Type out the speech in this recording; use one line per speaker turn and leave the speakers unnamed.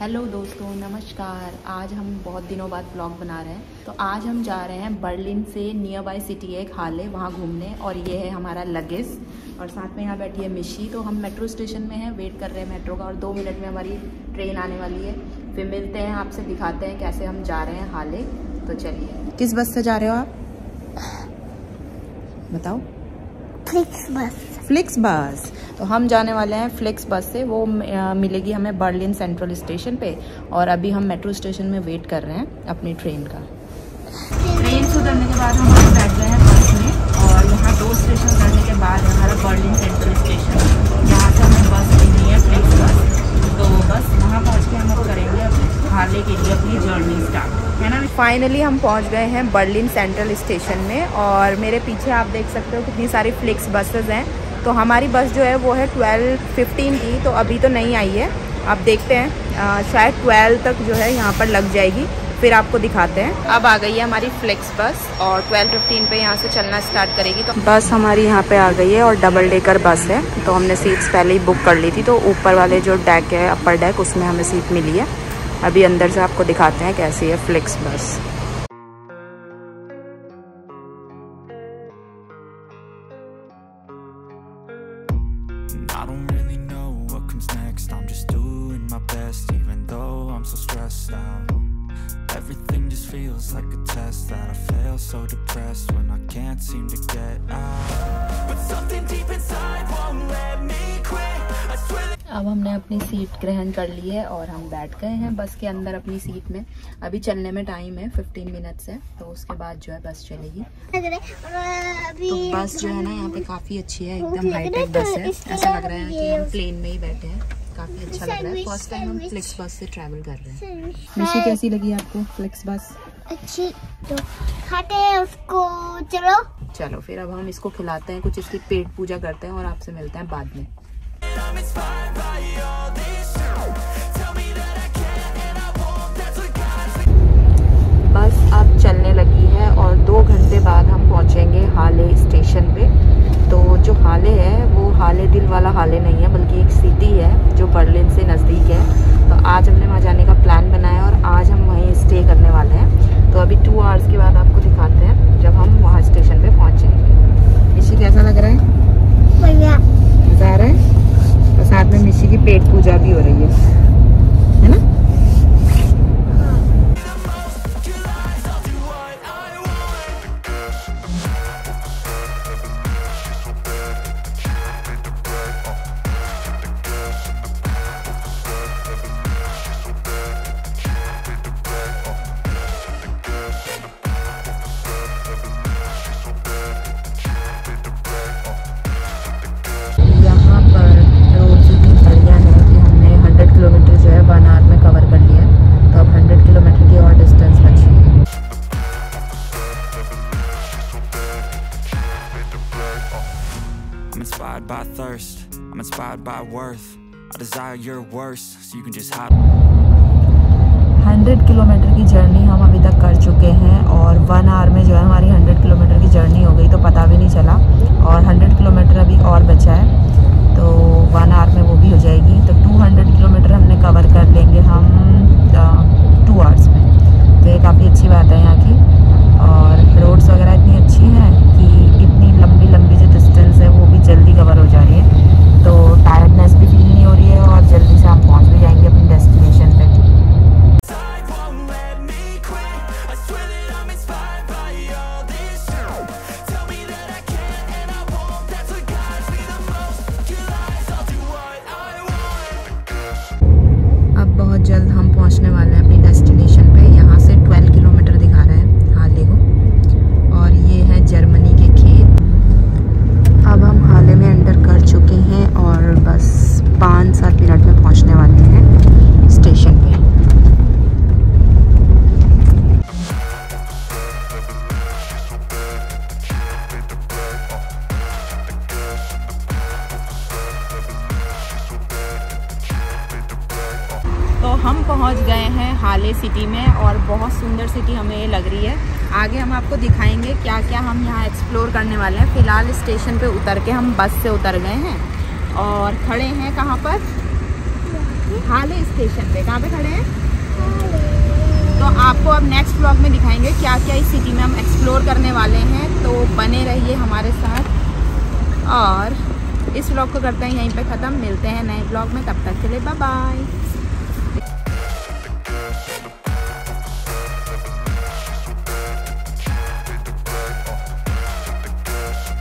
Hello दोस्तों, नमस्कार। आज हम बहुत दिनों बाद ब्लॉग बना रहे हैं। तो आज हम जा रहे हैं बर्लिन से नियर बाई सिटी है हाले, वहाँ घूमने। और ये है हमारा लगेज और साथ में यहाँ बैठी है मिशी। तो हम मेट्रो स्टेशन में हैं वेट कर रहे हैं मेट्रो का। और दो मिनट में हमारी ट्रेन आने वाली है। फिर मिलते हैं, आपसे दिखाते हैं कैसे हम जा रहे हैं हाले। तो चलिए। किस बस से जा रहे हो आप? बताओ।
बस
फ्लिक्स बस तो हम जाने वाले हैं फ्लिक्स बस से। वो मिलेगी हमें बर्लिन सेंट्रल स्टेशन पे। और अभी हम मेट्रो स्टेशन में वेट कर रहे हैं अपनी ट्रेन का। ट्रेन से उतरने के बाद हम बैठ गए हैं बस में। और यहाँ दो स्टेशन उतरने के बाद हमारा बर्लिन सेंट्रल स्टेशन यहाँ से हमें बस लेनी है फ्लिक्स बस तो बस वहाँ पहुँच के हम लोग करेंगे हाले के लिए अपनी जर्नी स्टार्ट है ना? फाइनली हम पहुँच गए हैं बर्लिन सेंट्रल स्टेशन में। और मेरे पीछे आप देख सकते हो कितनी सारी फ्लिक्स बसेज हैं। तो हमारी बस जो है वो है ट्वेल्व फिफ्टीन की तो अभी तो नहीं आई है। आप देखते हैं आ, शायद ट्वेल्व तक जो है यहाँ पर लग जाएगी। फिर आपको दिखाते हैं। अब आ गई है हमारी फ्लेक्स बस और ट्वेल्व फिफ्टीन पे यहाँ से चलना स्टार्ट करेगी तो बस हमारी यहाँ पे आ गई है और डबल डेकर बस है। तो हमने सीट्स पहले ही बुक कर ली थी तो ऊपर वाले जो डेक है अपर डेक उसमें हमें सीट मिली है। अभी अंदर से आपको दिखाते हैं कैसी है फ्लेक्स बस।
I don't really know what comes next. I'm just doing my best even though I'm so stressed out. Everything just
feels like a test that I fail so depressed when I can't seem to get out. But something deep inside won't let me go अब हमने अपनी seat ग्रहण कर ली है और हम बैठ गए हैं बस के अंदर अपनी सीट में। अभी चलने में टाइम है 15 मिनट्स है तो उसके बाद जो है बस चलेगी। तो बस जो है ना यहाँ पे काफ़ी अच्छी है एकदम हाईटेक बस है। ऐसा लग रहा है कि हम प्लेन में ही बैठे हैं। काफ़ी अच्छा लग रहा है। फ़र्स्ट टाइम हम फ्लिक्स बस से ट्रैवल कर रहे हैं। मिशी कैसी लगी आपको फ्लिक्स बस
अच्छी। तो खाते हैं उसको। चलो।
चलो फिर अब हम इसको खिलाते हैं कुछ इसकी पेट पूजा करते हैं और आपसे मिलते हैं बाद में। लगी है और दो घंटे बाद हम पहुँचेंगे हाले स्टेशन पे। तो जो हाले है वो हाले दिल वाला हाले नहीं है बल्कि एक सिटी है जो बर्लिन से नज़दीक है। तो आज हमने वहाँ जाने का प्लान बनाया और आज हम वहीं स्टे करने वाले हैं। तो अभी टू आवर्स के बाद आपको दिखाते हैं जब हम वहाँ स्टेशन पे पहुँचेंगे। मिशी कैसा लग रहा है?
बढ़िया।
मज़ा आ रहा है? और साथ में मिशी की पेट पूजा भी हो रही है। है ना? By worth. I desire your worst, So you can just hop 100 kilometre की जर्नी हम अभी तक कर चुके हैं और वन आवर में जो है हमारी 100 किलोमीटर की जर्नी हो गई तो पता भी नहीं चला। और 100 किलोमीटर अभी और बचा है तो वन आवर में वो भी हो जाएगी। जल्द हम पहुँचने वाले हैं हम पहुँच गए हैं हाले सिटी में और बहुत सुंदर सिटी हमें ये लग रही है। आगे हम आपको दिखाएँगे क्या क्या हम यहाँ एक्सप्लोर करने वाले हैं। फ़िलहाल स्टेशन पे उतर के हम बस से उतर गए हैं और खड़े हैं कहाँ पर? हाले स्टेशन पे। कहाँ पे खड़े हैं? तो आपको अब नेक्स्ट ब्लॉग में दिखाएँगे क्या क्या इस सिटी में हम एक्सप्लोर करने वाले हैं। तो बने रहिए हमारे साथ और इस ब्लॉग को करते हैं यहीं पे ख़त्म। मिलते हैं नए ब्लॉग में। तब तक के लिए बाय बाय The girls